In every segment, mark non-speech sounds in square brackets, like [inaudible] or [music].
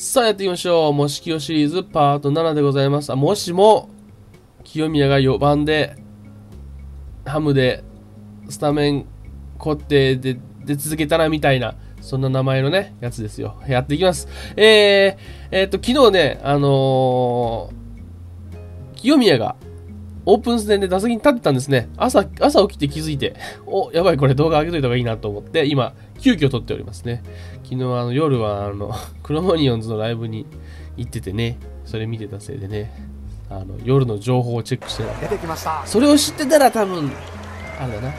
さあやっていきましょう。もし清シリーズパート7でございます。あもしも、清宮が4番で、ハムで、スタメン固定で出続けたらみたいな、そんな名前のね、やつですよ。やっていきます。えー、えーっと、昨日ね、あのー、清宮が、オープン戦で打席に立ってたんですね。朝、朝起きて気づいて、[laughs] お、やばい、これ動画上げといた方がいいなと思って、今、急遽撮っておりますね。昨日、あの、夜は、あの、クロモニオンズのライブに行っててね、それ見てたせいでね、あの、夜の情報をチェックしてなかった出てきましたそれを知ってたら多分、あれだな。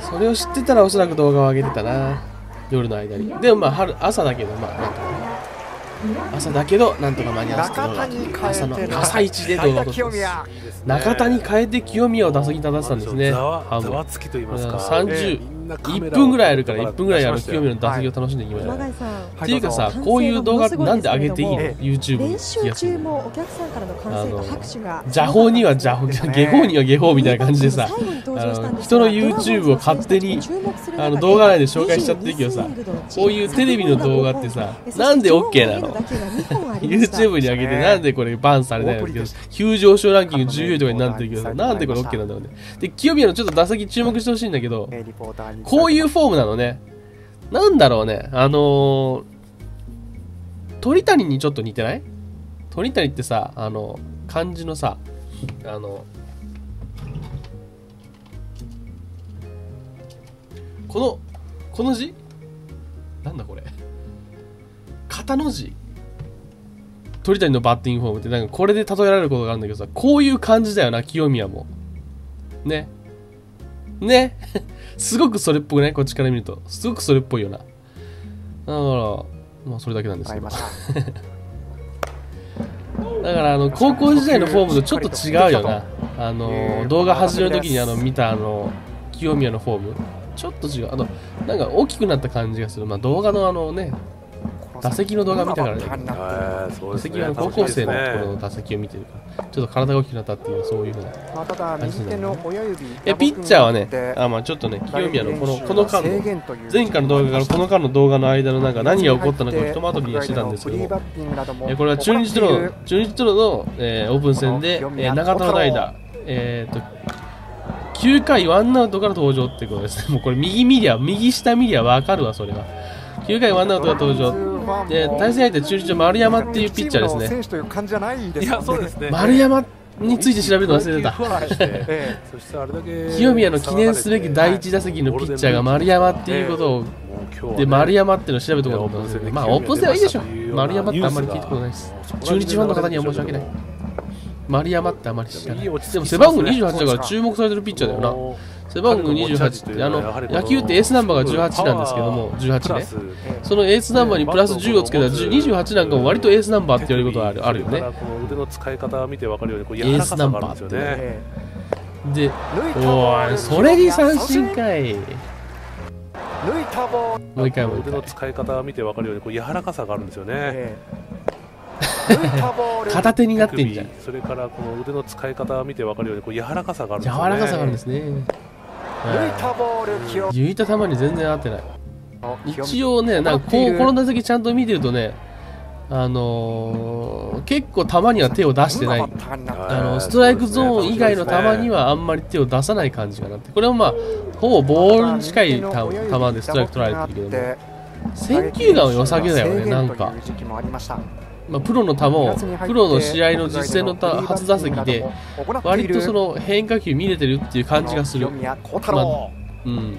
それを知ってたらおそらく動画を上げてたな。夜の間に。でもまあ、春、朝だけど、まあ、なんとかね。朝だけど、なんとか間に合わせて動画朝の朝一で動画を撮ってます。中田に変えて清宮を打席に立たせたんですね。ざわハムは。ざわつきと言いますか。30みんなカメラを1分ぐらいあるから1分ぐらいあの出しましたよ。清宮の打席を楽しんでいきましょう。ってい。うかさは、こういう動画ってなんで上げていいのえ ?YouTube 練に習中もお客さんからの歓声と拍手が。邪法には邪法、下法には下法みたいな感じでさ、あの人の YouTube を勝手にあの動画内で紹介しちゃってるけどさこういうテレビの動画ってさなんで OK なの？YouTube に上げてなんでこれバンされないの？けど急上昇ランキング14位とかになってるけどさなんでこれ OK なんだろうね。で清宮のちょっと打席注目してほしいんだけどこういうフォームなのね。なんだろうね。あのー、鳥谷にちょっと似てない？鳥谷ってさあの漢字のさあのこのこの字？なんだこれ？肩の字？鳥谷のバッティングフォームってなんかこれで例えられることがあるんだけどさこういう感じだよな清宮も。ね。ね。すごくそれっぽくないこっちから見ると。すごくそれっぽいよな。だからまあそれだけなんですけど [laughs] だからあの高校時代のフォームとちょっと違うよな。あの動画始める時にあの見たあの清宮のフォーム。ちょっと違う。あのなんか大きくなった感じがする。まあ動画のあのね打席の動画見たからね。打席は高校生の頃の打席を見てるからちょっと体が大きくなったっていうそういうふうなまあ、ただ右手の親指えピッチャーはねあまあちょっとね清宮のこのこの間の前回の動画からこの間の動画の間のなんか何が起こったのかをひとまとめにはしてたんですけどもえーこれは中日との中日との、えーオープン戦で、えー中田の代打、えー、と9回ワンアウトから登場ってことですね。もうこれ右見りゃ、右下見りゃ分かるわ、それは。9回ワンアウトから登場。で、対戦相手中日の丸山っていうピッチャーですね。選手という感じじゃないですいや、そうですね。丸山について調べるの忘れてた。清宮の記念すべき第一打席のピッチャーが丸山っていうことを、で、丸山っていうのを調べたことったんですけど、まあ、オープン戦はいいでしょ。丸山ってあんまり聞いたことないです。中日ファンの方には申し訳ない。丸山ってあまり知らない。でも背番号28だから注目されてるピッチャーだよな。背番号28って、あの、野球ってエースナンバーが18なんですけども、18ね。そのエースナンバーにプラス10をつけたら10 28なんかも割とエースナンバーって言われることはあるあるよね。この腕の使い方を見て分かるようにこうエースナンバーってね。えで、おい、それに三振かい。もう一回も腕の回。使い方を見て分かるようにこう柔らかさがあるんですよね。[laughs] 片手になってんじゃん。それからこの腕の使い方を見て分かるようにこう柔らかさがあるんですね。らかさがあるんですね。抜いたボール清抜いた球に全然合ってない。清一応ね、なんかこう、この打席ちゃんと見てるとね、あのー、結構球には手を出してない。あのストライクゾーン以外の球にはあんまり手を出さない感じかなってこれはまあほぼボールに近い球球でストライク取られてるけども選球眼は良さげだよねなんか、まあ、プロの球をプロの試合の実戦のた初打席で割とその変化球見れてるっていう感じがする、まあうん。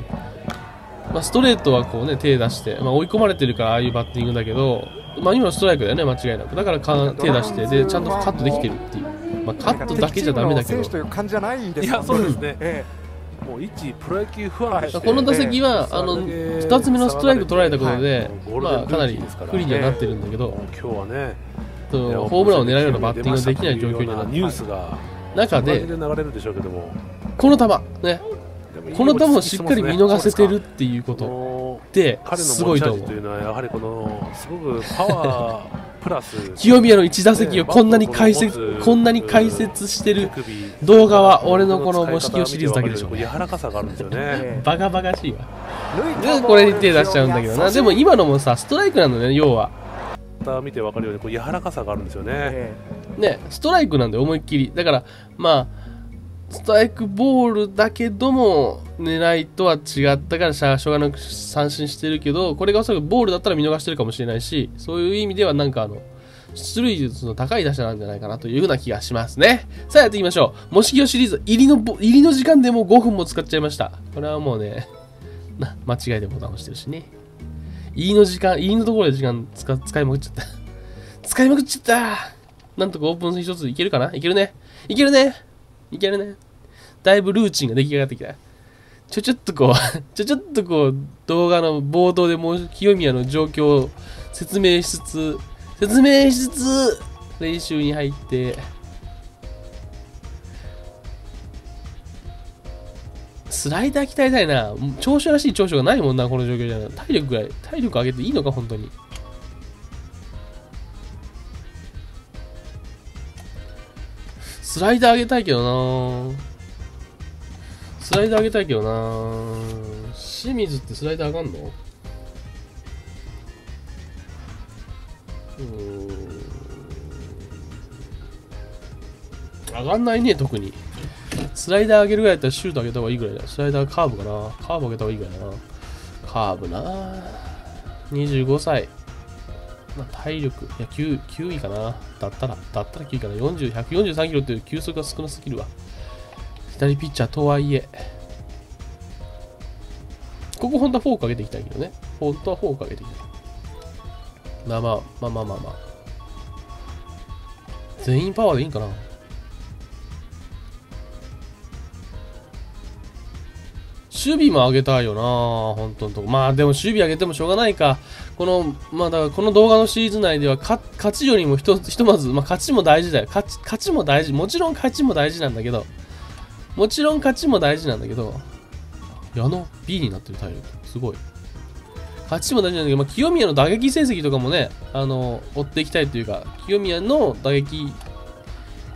まあ、ストレートはこうね手出して、まあ、追い込まれてるからああいうバッティングだけど、まあ、今のストライクだよね間違いなく。だからか手出してでちゃんとカットできてるっていう、まあ、カットだけじゃダメだけど。選手という感じじゃないですいやそうですね。えもう一プロ野球ファンとして。この打席はあの2つ目のストライク取られたことで、はい。まあ、かなり不利にはなってるんだけど、今日はね、ホームランを狙うようなバッティングができない状況にはなってニュースが中でで流れるでしょうけども、この球、ね、この球をしっかり見逃せてるっていうこことので彼のすごいと思う。持ち味というのはやはりこのすごくパワープラス。清宮の1打席をこんなに解説こんなに解説してる動画は俺のこの模式をシリーズだけでしょ柔らかさがあるんですよね。えバカバカしいわ。でこれに手出しちゃうんだけどな。でも今のもさストライクなのね要は。方見て分かるようにこう柔らかさがあるんですよね、えー、ねストライクなんで思いっきり。だからまあストライクボールだけども狙いとは違ったからしょうがなく三振してるけどこれがおそらくボールだったら見逃してるかもしれないしそういう意味ではなんかあの出塁率の高い打者なんじゃないかなというような気がしますね。さあやっていきましょう。もしきよシリーズ、入りの、入りの時間でもう5分も使っちゃいました。これはもうね、な、間違いでボタン押してるしね。入りの時間、入りのところで時間使使いまくっちゃった。使いまくっちゃったなんとかオープン一ついけるかな？いけるね。いけるね。いけるね。だいぶルーチンが出来上がってきた。ちょちょっとこう [laughs] ちょちょっとこう、動画の冒頭でもう清宮の状況を説明しつつ、説明しつつ、練習に入って、スライダー鍛えたいな。長所らしい長所がないもんな、この状況じゃない。体力ぐらい、体力上げていいのか、本当に。スライダー上げたいけどなスライダー上げたいけどな清水ってスライダー上がんの？上がんないね、特に。スライダー上げるぐらいだったらシュート上げた方がいいぐらいだ。スライダーカーブかな。カーブ上げた方がいいぐらいだな。カーブな25歳。まあ、体力、いや9、9位かな。だったら、だったら9位かな。40、143キロっていう球速が少なすぎるわ。左ピッチャーとはいえ。ここ本当はフォーク上げていきたいけどね。本当はフォーク上げていきたい。まあまあ、まあまあまあまあ。全員パワーでいいんかな守備も上げたいよな本当のとこ。まあでも守備上げてもしょうがないか。この、まあだからこの動画のシリーズ内では勝ちよりもひとひとまず、まあ勝ちも大事だよ。勝ち、勝ちも大事。もちろん勝ちも大事なんだけど、もちろん勝ちも大事なんだけど、矢野 B になってる体力。すごい。勝ちも大事なんだけど、まあ、清宮の打撃成績とかもね、あの、追っていきたいというか、清宮の打撃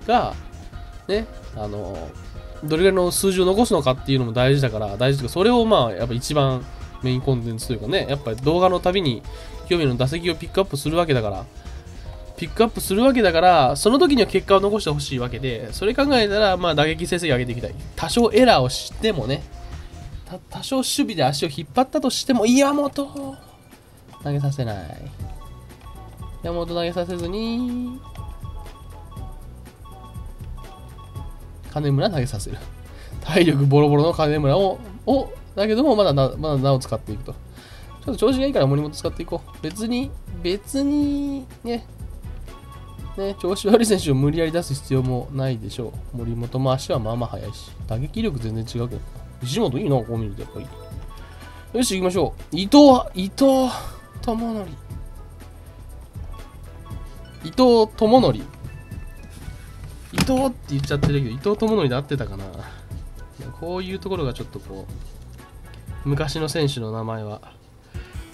が、ね、あの、どれぐらいの数字を残すのかっていうのも大事だから、大事というか、それをまあ、やっぱ一番メインコンテンツというかね、やっぱり動画のたびに清宮の打席をピックアップするわけだから、ピックアップするわけだから、その時には結果を残してほしいわけで、それ考えたら、まあ、打撃成績上げていきたい。多少エラーをしてもね、多少守備で足を引っ張ったとしても、岩本投げさせない。山本投げさせずに、金村投げさせる。体力ボロボロの金村を、を、だけどもまだな、まだ名を使っていくと。ちょっと調子がいいから森本使っていこう。別に、別に、ね、ね、調子悪い選手を無理やり出す必要もないでしょう。森本も足はまあまあ速いし、打撃力全然違うけど。藤本いいな、こう見るとやっぱり。よし、行きましょう。伊藤、伊藤智則。伊藤智則。伊藤って言っちゃってるけど、伊藤智則で合ってたかな。こういうところがちょっとこう、昔の選手の名前は、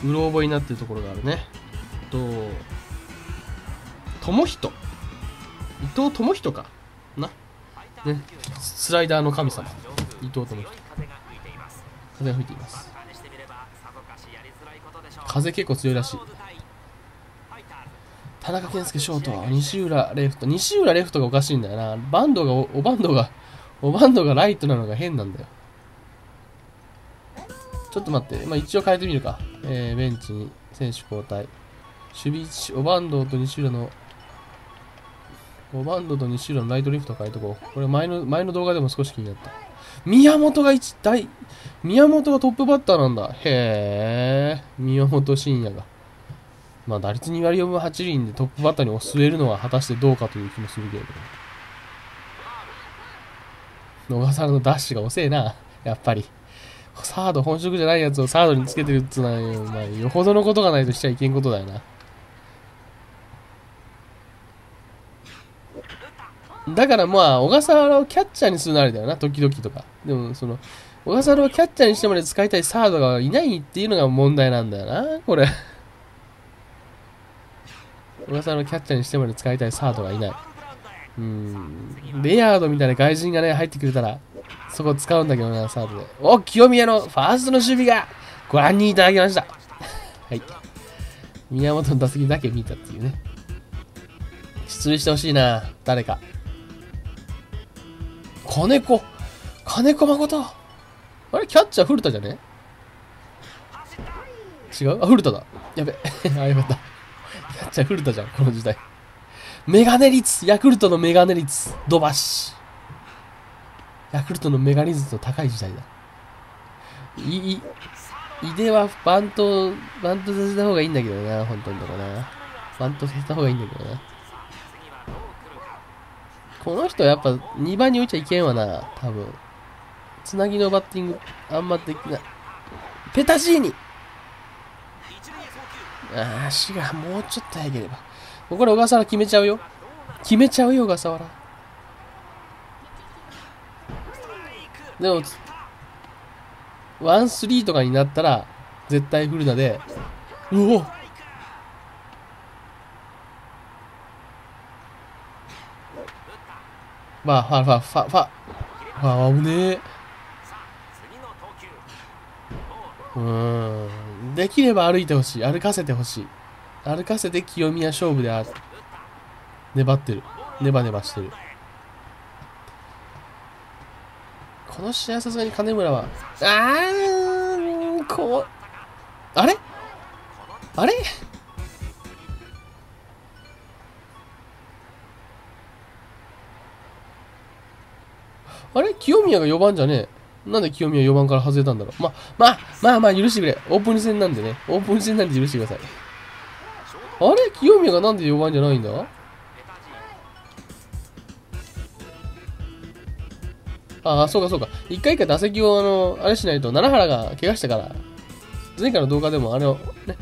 うろ覚えになってるところがあるね。と、智人。伊藤智人か。な？ね。スライダーの神様。伊藤智人。風が吹いています風結構強いらしい田中健介ショート西浦レフト西浦レフトがおかしいんだよなバンドがおバンドがおバンドがライトなのが変なんだよちょっと待って、まあ、一応変えてみるか、えー、ベンチに選手交代守備位置オバンドと西浦のオバンドと西浦のライトリフト変えとこうこれ前の前の動画でも少し気になった宮本が一大、宮本がトップバッターなんだ。へえ、宮本慎也が。まあ、打率2割4分8厘でトップバッターに据えるのは果たしてどうかという気もするけれど。小笠原のダッシュが遅えな、やっぱり。サード本職じゃないやつをサードにつけてるっつうのは、まあ、よほどのことがないとしちゃいけんことだよな。だからまあ、小笠原をキャッチャーにするのあれだよな、時々とか。でも、その、小笠原をキャッチャーにしてまで使いたいサードがいないっていうのが問題なんだよな、これ。小笠原をキャッチャーにしてまで使いたいサードがいない。うん。レアードみたいな外人がね、入ってくれたら、そこ使うんだけどな、サードで。お、清宮のファーストの守備がご覧にいただきました。[laughs] はい。宮本の打席だけ見たっていうね。出塁してほしいな、誰か。金子金子誠あれキャッチャー古田じゃね？違う？あ、古田だ。やべ。[laughs] あ、よかった。キャッチャー古田じゃん、この時代。メガネ率ヤクルトのメガネ率ドバシヤクルトのメガネ率の高い時代だ。い、い、井出はバント、バントさせた方がいいんだけどな、本当にとかな。バントさせた方がいいんだけどな。この人はやっぱ2番に置いちゃいけんわな、多分。つなぎのバッティング、あんまできない。ペタジーニああ、足がもうちょっと早ければ。これ小笠原決めちゃうよ。決めちゃうよ、小笠原。でも、ワンスリーとかになったら、絶対フルナで、うおまあ、ファファ、ファ、ファ、ファ、危ねえ。うーん。できれば歩いてほしい。歩かせてほしい。歩かせて清宮勝負である。粘ってる。ネバネバしてる。この試合さすがに金村は、あー、こう、あれ？あれ？あれ？清宮が4番じゃねえ。なんで清宮4番から外れたんだろう。ま、まあ、まあまあ許してくれ。オープン戦なんでね。オープン戦なんで許してください。あれ？清宮がなんで4番じゃないんだ？ああ、そうかそうか。一回一回打席を、あの、あれしないと、奈良原が怪我したから、前回の動画でも、あれを、ね、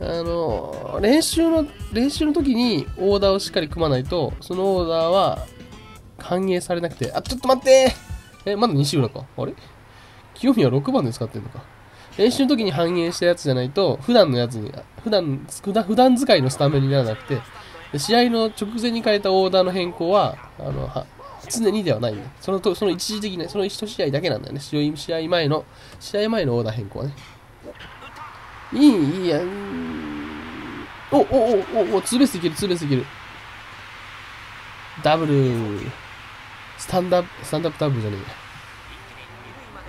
あの、練習の、練習の時にオーダーをしっかり組まないと、そのオーダーは反映されなくて、あ、ちょっと待ってえ、まだ西浦かあれ？清宮6番で使ってんのか。練習の時に反映したやつじゃないと、普段のやつに、普段、普段使いのスタメンにならなくて、試合の直前に変えたオーダーの変更は、あの、は常にではないんだ。そのと、その一時的な、その一試合だけなんだよね。試合前の、試合前のオーダー変更はね。いい、いいや、お、お、お、お、ツーベースいける、ツーベースいける。ダブル。スタンダップ、スタンダップダブルじゃねえ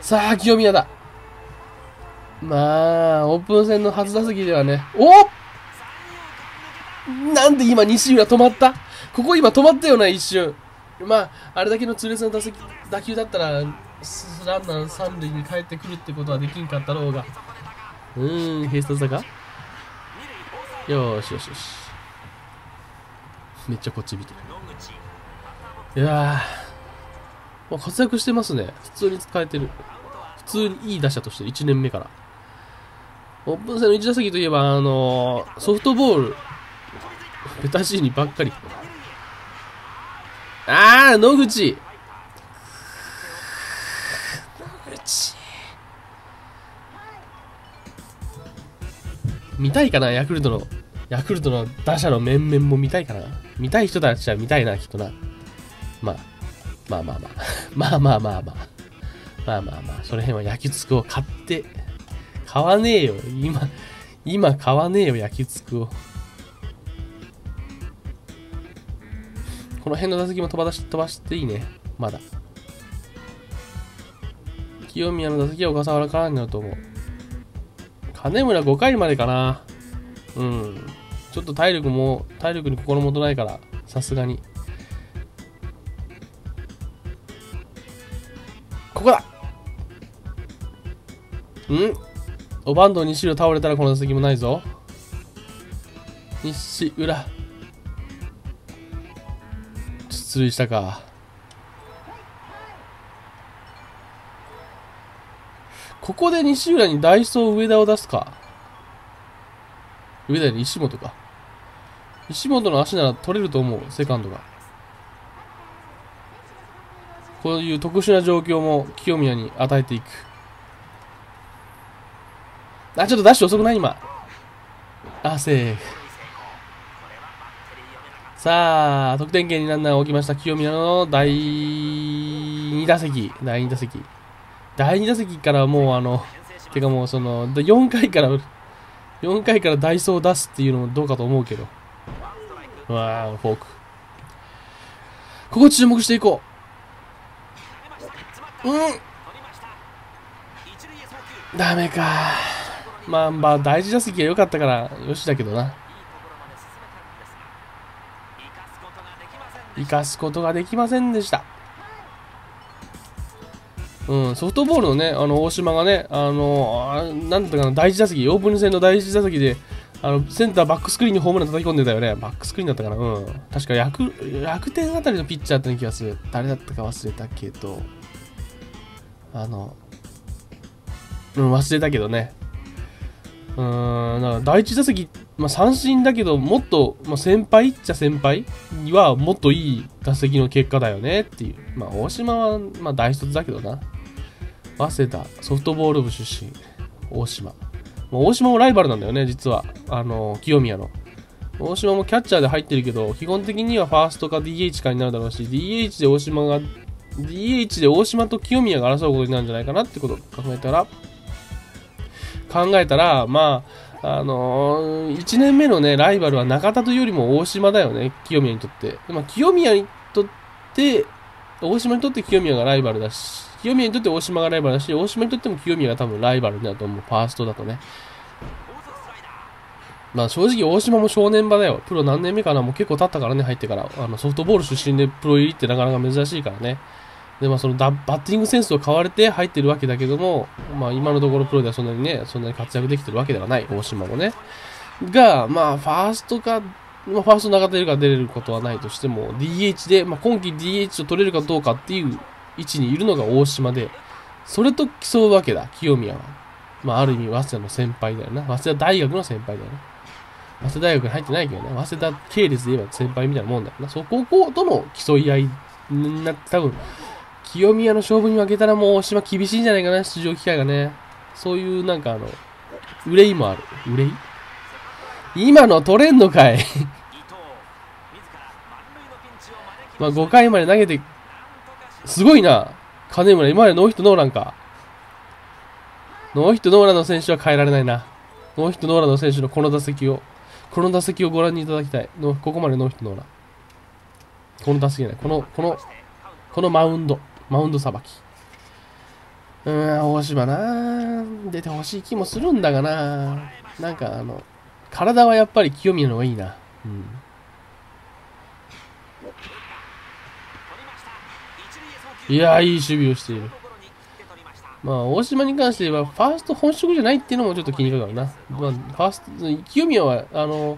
さあ、清宮だ。まあ、オープン戦の初打席ではね、おなんで今西浦止まった？ここ今止まったよな、一瞬。まあ、あれだけの痛烈な打席打球だったら、ランナー三塁に帰ってくるってことはできんかったろうが。うーん、ヘイスト坂よしよしよし。めっちゃこっち見てる。いやー、活躍してますね。普通に使えてる。普通にいい打者として1年目から。オープン戦の1打席といえば、あのー、ソフトボール、ペタシーニばっかり。あー、野口野口見たいかなヤクルトの、ヤクルトの打者の面々も見たいかな見たい人たちは見たいな、きっとな。まあ、まあまあまあ。[laughs] まあまあまあまあ。まあまあまあ、その辺は野球つくを買って、買わねえよ。今、今買わねえよ、野球つくを。この辺の打席も飛ばし飛ばしていいね。まだ。清宮の打席は小笠原からになると思う。金村5回までかな。うん。ちょっと体力も、体力に心もとないから、さすがに。ここだんおバンド西浦倒れたらこの打席もないぞ。西浦。出塁したか。ここで西浦にダイソー上田を出すか。上田に石本か。石本の足なら取れると思う、セカンドが。こういう特殊な状況も清宮に与えていく。あ、ちょっとダッシュ遅くない今。あ、セーフ。さあ、得点圏にランナーを置きました清宮の第2打席。第2打席。第2打席からもうあの、てかもうその、4回から4回からダイソーを出すっていうのもどうかと思うけど。うわあ、フォーク。ここ注目していこう。うんダメか。まあまあ、大事打席が良かったから、よしだけどな。生かすことができませんでした。うん、ソフトボールのね、あの、大島がね、あの、あなんだったかな、第1打席、オープン戦の第1打席で、あの、センターバックスクリーンにホームラン叩き込んでたよね。バックスクリーンだったかな。うん。確か楽、楽天あたりのピッチャーって気がする。誰だったか忘れたけど、あの、うん、忘れたけどね。うーん、だか第1打席、まあ、三振だけど、もっと、まあ、先輩っちゃ先輩にはもっといい打席の結果だよねっていう。まあ、大島は、まあ、大卒だけどな。早稲田、ソフトボール部出身、大島。大島もライバルなんだよね、実は。あの、清宮の。大島もキャッチャーで入ってるけど、基本的にはファーストか DH かになるだろうし、DH で大島が、DH で大島と清宮が争うことになるんじゃないかなってことを考えたら、考えたら、まあ、あのー、1年目のね、ライバルは中田というよりも大島だよね、清宮にとって。まあ、清宮にとって、大島にとって清宮がライバルだし、清宮にとって大島がライバルだし、大島にとっても清宮が多分ライバルだと思う、ファーストだとね。まあ正直大島も正念場だよ。プロ何年目かな？もう結構経ったからね、入ってから。あのソフトボール出身でプロ入りってなかなか珍しいからね。で、まあそのバッティングセンスを買われて入ってるわけだけども、まあ今のところプロではそんなにね、そんなに活躍できてるわけではない、大島もね。が、まあファーストか、まあファースト中出るか出れることはないとしても、DH で、まあ今季 DH を取れるかどうかっていう位置にいるのが大島で、それと競うわけだ、清宮は。まあある意味、早稲田の先輩だよな。早稲田大学の先輩だよな。早稲田大学に入ってないけどね、早稲田系列で言えば先輩みたいなもんだよな。そことの競い合いになって、多分、清宮の勝負に負けたらもう大島厳しいんじゃないかな、出場機会がね。そういうなんかあの、憂いもある。憂い？今の取れんのかい [laughs] まあ5回まで投げて、すごいな。金村、今までノーヒットノーランか。ノーヒットノーランの選手は変えられないな。ノーヒットノーランの選手のこの打席を、この打席をご覧にいただきたい。のここまでノーヒットノーラン。この打席じゃない。この、この、このマウンド。マウンドさばき。うん、大島な出てほしい気もするんだがななんかあの、体はやっぱり清宮の方がいいな。うん。いやいい守備をしている。まあ、大島に関しては、ファースト本職じゃないっていうのもちょっと気にかかるな。まあ、ファースト、清宮は、あの、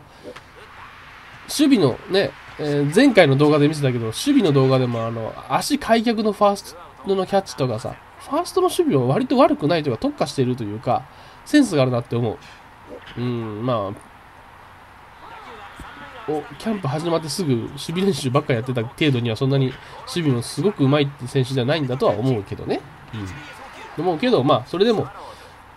守備のね、えー、前回の動画で見せたけど、守備の動画でもあの、足開脚のファーストのキャッチとかさ、ファーストの守備は割と悪くないというか特化しているというか、センスがあるなって思う。うん、まあ、お、キャンプ始まってすぐ守備練習ばっかやってた程度にはそんなに守備もすごくうまいって選手じゃないんだとは思うけどね。うん。思うけど、まあ、それでも、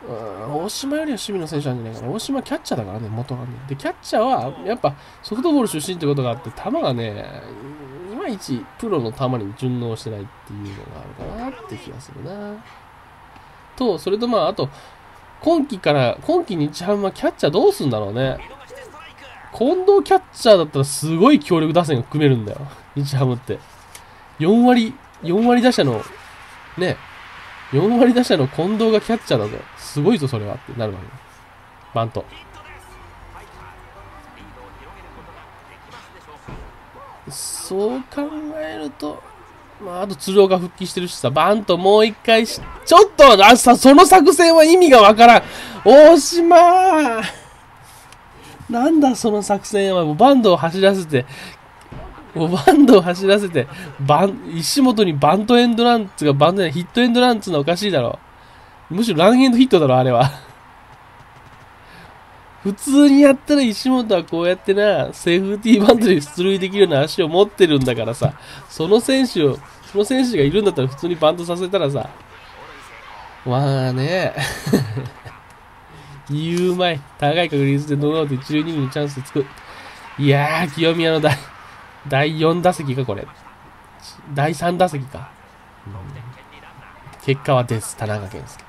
大島よりは守備の選手なんじゃないかな。大島キャッチャーだからね、元がね。で、キャッチャーは、やっぱソフトボール出身ってことがあって、球がね、いまいちプロの球に順応してないっていうのがあるかなって気がするな。と、それとまあ、あと、今季から、今季日ハムはキャッチャーどうすんだろうね。近藤キャッチャーだったらすごい強力打線が組めるんだよ。日ハムって。4割、4割打者の、ね、4割打者の近藤がキャッチャーだぞ。すごいぞ、それはってなるわけバント。そう考えると、まあ、あと鶴岡復帰してるしさ、バントもう一回し、ちょっと、あさ、その作戦は意味がわからん。大島なんだその作戦は、もうバンドを走らせて、もうバンドを走らせて、バン、石本にバントエンドランツがバンドでヒットエンドランツのおかしいだろ。むしろランエンドヒットだろ、あれは。普通にやったら石本はこうやってな、セーフティーバントで出塁できるような足を持ってるんだからさ、その選手を、その選手がいるんだったら普通にバントさせたらさ、まあね、[laughs] 言うまい。高い確率でノーアウト一塁二塁にチャンスつく。いやー、清宮の第、第4打席か、これ。第3打席か。うん、結果はです。田中健介。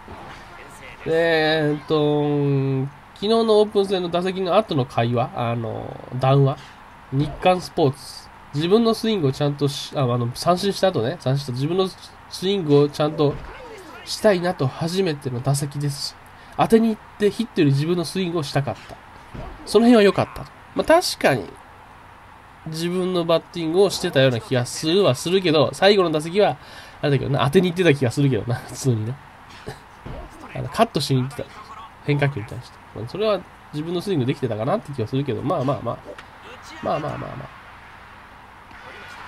えーっと、昨日のオープン戦の打席の後の会話、あの、談話、日刊スポーツ、自分のスイングをちゃんと、ああの、三振した後ね、三振した自分のスイングをちゃんとしたいなと初めての打席ですし、当てに行ってヒットより自分のスイングをしたかった。その辺は良かった。まあ、確かに、自分のバッティングをしてたような気がするはするけど、最後の打席は、あれだけどな、当てに行ってた気がするけどな、[laughs] 普通にね。あのカットしに行ってた。変化球に対して。それは自分のスイングできてたかなって気がするけど、まあまあまあ。まあまあまあま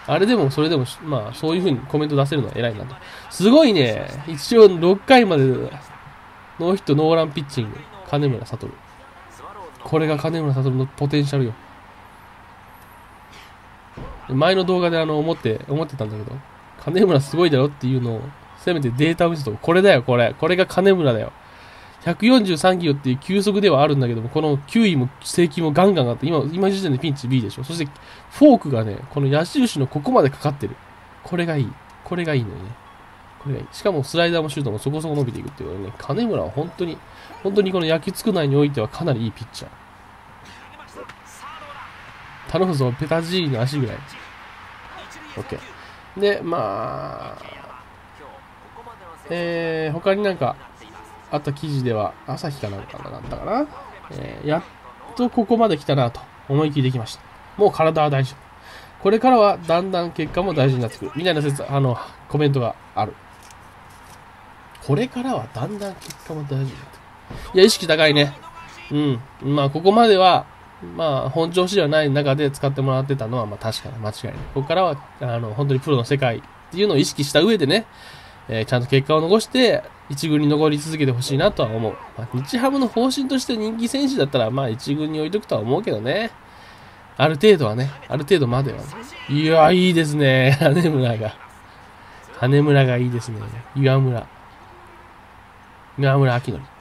あ。あれでも、それでも、まあ、そういう風にコメント出せるのは偉いなと。すごいね。一応、6回まで、ノーヒットノーランピッチング。金村悟。これが金村悟のポテンシャルよ。前の動画であの、思って、思ってたんだけど、金村すごいだろっていうのを、せめてデータを見せとこれだよ、これ。これが金村だよ。143キロっていう急速ではあるんだけども、この9位も正規もガンガンあって、今、今時点でピンチ B でしょ。そして、フォークがね、この矢印のここまでかかってる。これがいい。これがいいのよね。これがいい。しかもスライダーもシュートもそこそこ伸びていくっていうね、金村は本当に、本当にこの野球つく内においてはかなりいいピッチャー。頼むぞ、ペタジーニの足ぐらい。OK。で、まあ、えー、他になんかあった記事では、朝日かなんかだったかな？えー、やっとここまで来たなと思い切りできました。もう体は大丈夫。これからはだんだん結果も大事になってくる。みたいな説、あの、コメントがある。これからはだんだん結果も大事になってくる。いや、意識高いね。うん。まあ、ここまでは、まあ、本調子ではない中で使ってもらってたのは、まあ、確かに間違いない。ここからは、あの、本当にプロの世界っていうのを意識した上でね、えー、ちゃんと結果を残して、一軍に残り続けてほしいなとは思う。まあ、日ハムの方針として人気選手だったら、まあ一軍に置いとくとは思うけどね。ある程度はね、ある程度までは、ね。いや、いいですね。[laughs] 羽村が。羽村がいいですね。岩村。岩村明則。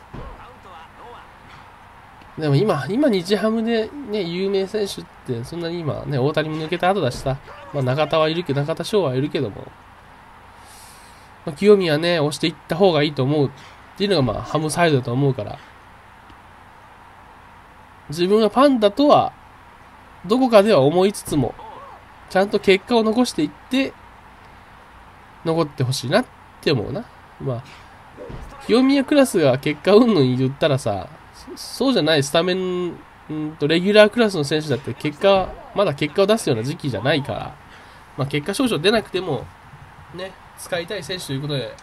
でも今、今日ハムでね、有名選手ってそんなに今ね、大谷も抜けた後だしさ、まあ中田はいるけど、中田翔はいるけども、まあ、清宮ね、押していった方がいいと思うっていうのがまあ、ハムサイドだと思うから、自分はパンダとは、どこかでは思いつつも、ちゃんと結果を残していって、残ってほしいなって思うな。まあ、清宮クラスが結果云々言ったらさ、そうじゃないスタメン、んとレギュラークラスの選手だって結果、まだ結果を出すような時期じゃないから、まあ結果少々出なくても、ね、使いたい選手ということで、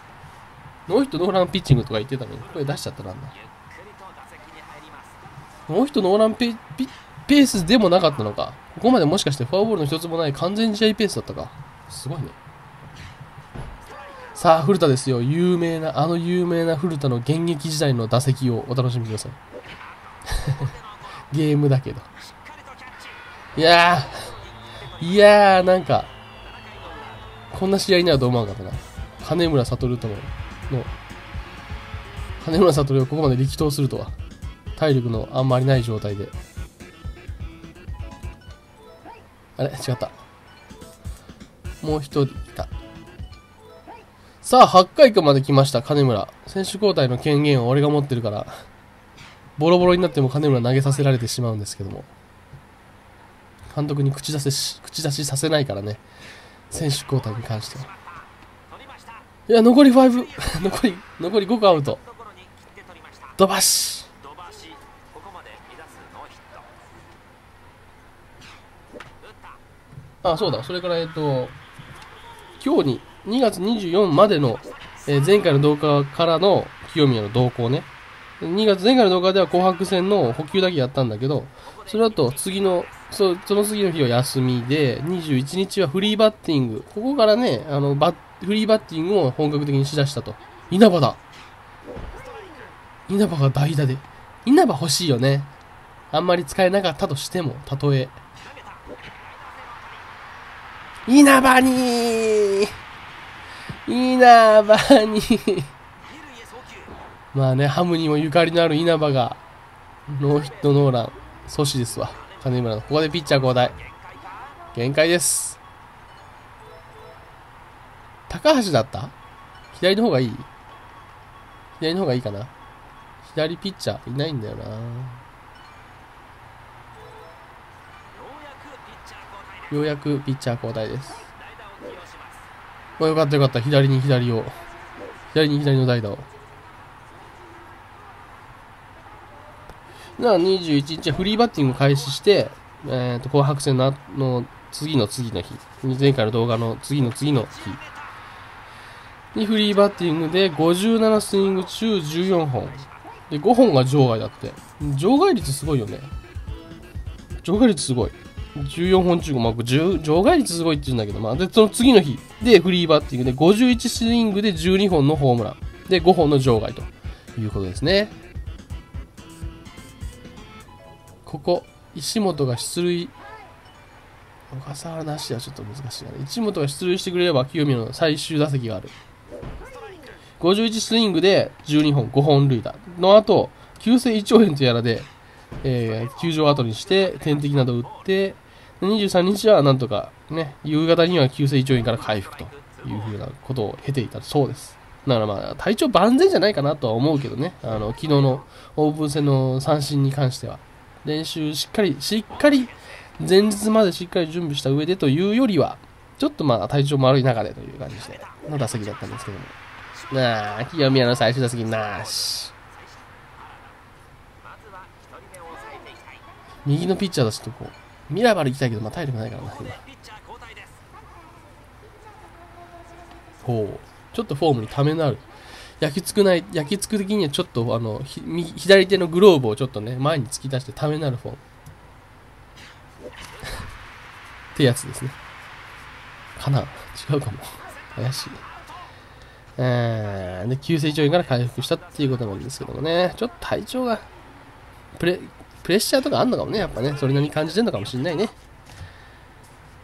ノーヒットノーランピッチングとか言ってたのに、これ出しちゃったなんだ。ノーヒットノーランペペースでもなかったのか。ここまでもしかしてフォアボールの一つもない完全試合ペースだったか。すごいね。さあ、古田ですよ。有名な、あの有名な古田の現役時代の打席をお楽しみください。[laughs] ゲームだけど。いやー、いやー、なんか、こんな試合になると思わなかったな。金村悟との、の、金村悟をここまで力投するとは。体力のあんまりない状態で。あれ違った。もう一人いた。さあ、8回かまで来ました、金村。選手交代の権限を俺が持ってるから、ボロボロになっても金村投げさせられてしまうんですけども。監督に口出し、口出しさせないからね。選手交代に関しては。いや、残り5、[laughs] 残り、残り5個アウト。飛ばし。あ、そうだ。それから、えっと、今日に、2月24までの、えー、前回の動画からの清宮の動向ね。2月、前回の動画では紅白戦の補給だけやったんだけど、その後、次のそその次の日は休みで、21日はフリーバッティング。ここからね、あの、バフリーバッティングを本格的にしだしたと。稲葉だ。稲葉が代打で。稲葉欲しいよね。あんまり使えなかったとしても、たとえ。稲葉に稲葉にまあね、ハムにもゆかりのある稲葉が、ノーヒットノーラン、阻止ですわ。金村の。ここでピッチャー交代。限界です。高橋だった？左の方がいい？左の方がいいかな？左ピッチャーいないんだよな。ようやくピッチャー交代です。まあよかったよかった。左に左を。左に左の代打を。な21日はフリーバッティング開始して、えっ、ー、と、紅白戦のの次の次の日、前回の動画の次の次の日にフリーバッティングで57スイング中14本。で、5本が場外だって。場外率すごいよね。場外率すごい。14本中5、まあ、場外率すごいって言うんだけど、まあ、で、その次の日でフリーバッティングで51スイングで12本のホームラン。で、5本の場外ということですね。ここ、石本が出塁、小笠原なしはちょっと難しいな。石本が出塁してくれれば清宮の最終打席がある。51スイングで12本、5本塁打の後、急性胃腸炎とやらで、えー、球場後にして点滴など打って、23日はなんとかね、夕方には急性胃腸炎から回復というふうなことを経ていたそうです。だからまあ、体調万全じゃないかなとは思うけどね、あの、昨日のオープン戦の三振に関しては、練習しっかり、しっかり、前日までしっかり準備した上でというよりは、ちょっとまあ体調も悪い中でという感じでの打席だったんですけども。なあ、清宮の最終打席なし。右のピッチャーだしとこう、ミラバル行きたいけど、まあ体力ないからな、今。ほう。ちょっとフォームにためのある。焼きつくない、焼きつく的にはちょっとあの、左手のグローブをちょっとね、前に突き出してためになるフォーム。[laughs] ってやつですね。かな違うかも。怪しい。えー、で、急成長から回復したっていうことなんですけどもね、ちょっと体調が、プレ、プレッシャーとかあんのかもね、やっぱね、それなりに感じてんのかもしんないね。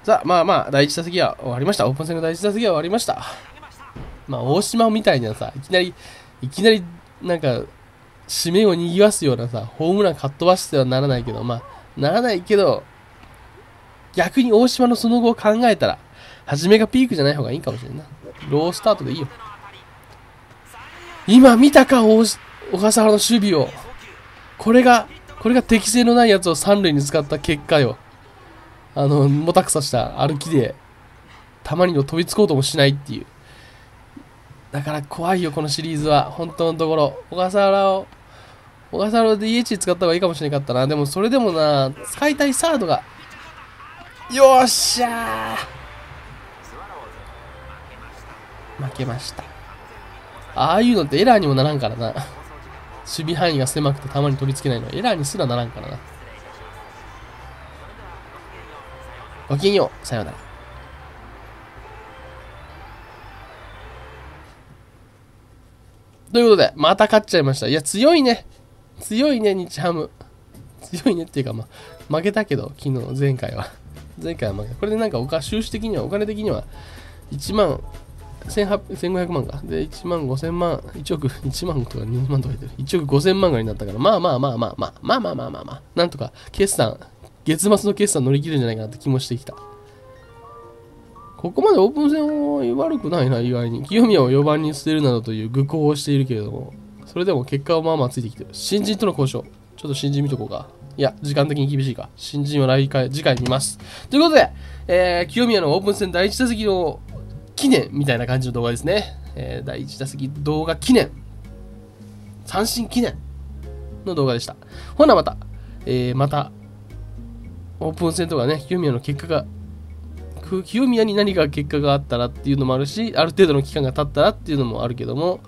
さあ、まあまあ、第1打席は終わりました。オープン戦の第1打席は終わりました。まあ、大島みたいなさ、いきなり、いきなり、なんか、締めを賑わすようなさ、ホームランかっ飛ばしてはならないけど、まあ、ならないけど、逆に大島のその後を考えたら、初めがピークじゃない方がいいかもしれんな。ロースタートでいいよ。今見たか、小笠原の守備を。これが、これが適性のないやつを三塁に使った結果よ。あの、もたくさした歩きで、たまにの飛びつこうともしないっていう。だから怖いよ、このシリーズは。本当のところ。小笠原を、小笠原を DH 使った方がいいかもしれなかったな。でもそれでもな、使いたいサードが。よっしゃー負けました。ああいうのってエラーにもならんからな。守備範囲が狭くてたまに飛びつけないのはエラーにすらならんからな。ごきげんよう。さようなら。ということで、また勝っちゃいました。いや、強いね。強いね、日ハム。強いねっていうか、まあ、負けたけど、昨日、前回は。前回は負けた。これでなんかおか、収支的には、お金的には、1万、1500万か。で、1万5000万、1億、1万とか2万とか言ってる。1億5000万ぐらいになったから、まあまあまあまあまあ、まあまあまあまあまあ、なんとか、決算、月末の決算乗り切るんじゃないかなって気もしてきた。ここまでオープン戦は悪くないな、意外に。清宮を4番に捨てるなどという愚行をしているけれども、それでも結果はまあまあついてきてる。新人との交渉。ちょっと新人見とこうか。いや、時間的に厳しいか。新人は来回、次回見ます。ということで、えー、清宮のオープン戦第1打席の記念みたいな感じの動画ですね。えー、第1打席動画記念。三振記念の動画でした。ほなまた、えー、また、オープン戦とかね、清宮の結果が清宮に何か結果があったらっていうのもあるし、ある程度の期間が経ったらっていうのもあるけども、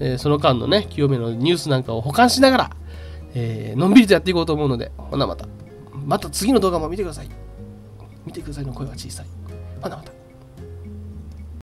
えー、その間のね、清宮のニュースなんかを保管しながら、えー、のんびりとやっていこうと思うので、ほなまた。また次の動画も見てください。見てくださいの声は小さい。ほなまた。